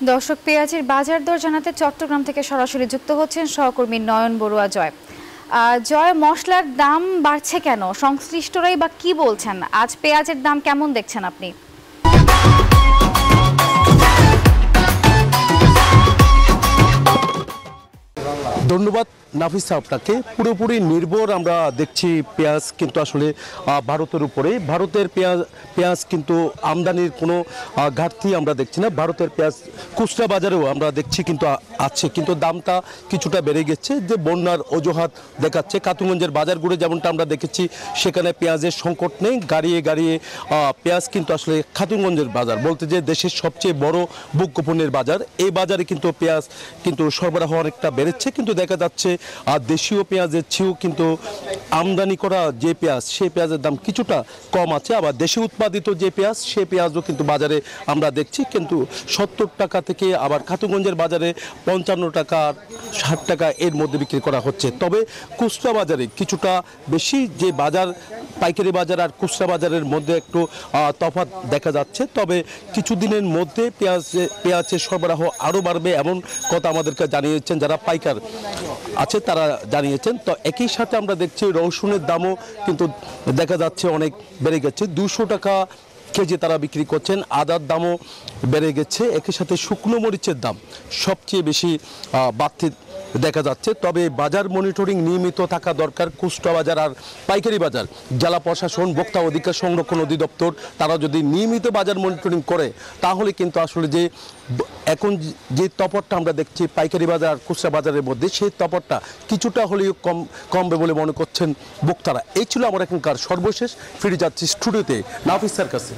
দর্শক পেঁয়াজের বাজার দর জানাতে চট্টগ্রাম থেকে সরাসরি যুক্ত হচ্ছেন সহকর্মী নয়ন বড়ুয়া জয়। জয়, মশলার দাম বাড়ছে কেন? সংশ্লিষ্টরাই বা কি বলছেন? আজ পেঁয়াজের দাম কেমন দেখছেন আপনি? ধন্যবাদ নাফিসা আপনাকে। পুরোপুরি নির্ভর আমরা দেখছি পেঁয়াজ কিন্তু আসলে ভারতের উপরে। ভারতের পেঁয়াজ পেঁয়াজ কিন্তু আমদানির কোনো ঘাটতি আমরা দেখছি না। ভারতের পেঁয়াজ খুচরা বাজারেও আমরা দেখছি কিন্তু আছে। কিন্তু দামটা কিছুটা বেড়ে গেছে। যে বন্যার অজুহাত দেখাচ্ছে, কাতুগঞ্জের বাজারগুলো যেমনটা আমরা দেখেছি, সেখানে পেঁয়াজের সংকট নেই। গাড়িয়ে গাড়িয়ে পেঁয়াজ কিন্তু আসলে খাতুনগঞ্জের বাজার। বলতে যে দেশের সবচেয়ে বড় বুক গোপনের বাজার, এই বাজারে কিন্তু পেঁয়াজ কিন্তু সরবরাহ অনেকটা বেড়েছে। কিন্তু দেখা যাচ্ছে। আর দেশীয় পেঁয়াজের চেয়েও কিন্তু আমদানি করা যে পেঁয়াজ, সেই পেঁয়াজের দাম কিছুটা কম আছে। আবার দেশে উৎপাদিত যে পেঁয়াজ, সে পেঁয়াজও কিন্তু বাজারে আমরা দেখছি। কিন্তু সত্তর টাকা থেকে আবার খাতুগঞ্জের বাজারে পঞ্চান্ন টাকা, ষাট টাকা এর মধ্যে বিক্রি করা হচ্ছে। তবে খুচরা বাজারে কিছুটা বেশি যে বাজার পাইকারি বাজার আর খুচরা বাজারের মধ্যে একটু তফাৎ দেখা যাচ্ছে। তবে কিছুদিনের মধ্যে পেঁয়াজ, পেঁয়াজের সরবরাহ আরও বাড়বে এমন কথা আমাদেরকে জানিয়েছেন যারা পাইকার আছে তারা জানিয়েছেন। তো একই সাথে আমরা দেখছি রসুনের দামও কিন্তু দেখা যাচ্ছে অনেক বেড়ে গেছে। দুশো টাকা কেজি তারা বিক্রি করছেন, আদার দামও বেড়ে গেছে। একই সাথে শুকনো মরিচের দাম সবচেয়ে বেশি বাড়তি দেখা যাচ্ছে, তবে বাজার মনিটরিং নিয়মিত থাকা দরকার খুচরা বাজার আর পাইকারি বাজার। জেলা প্রশাসন ভোক্তা অধিকার সংরক্ষণ অধিদপ্তর, তারা যদি নিয়মিত বাজার মনিটরিং করে, তাহলে কিন্তু আসলে যে এখন যে তপরটা আমরা দেখছি পাইকারি বাজার আর খুচরা বাজারের মধ্যে, সেই তপরটা কিছুটা হলেও কম, কমবে বলে মনে করছেন ভোক্তারা এই ছিল আমার এখনকার সর্বশেষ। ফিরে যাচ্ছি স্টুডিওতে নাফিসার কাছে।